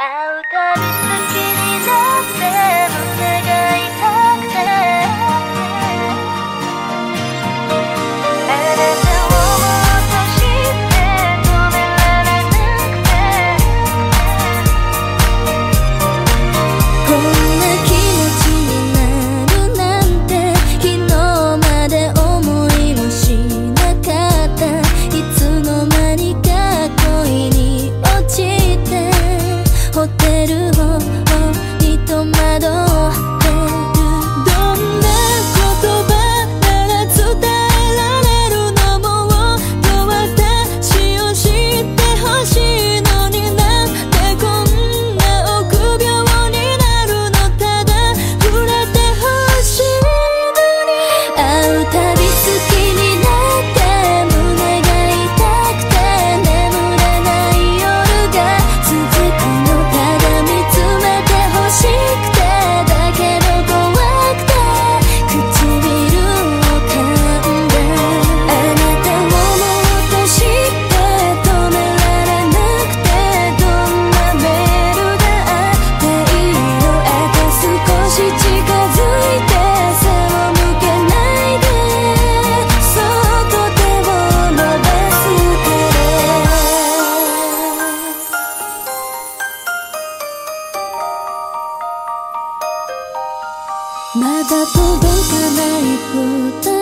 I'll go 旅好きまだ届かない二人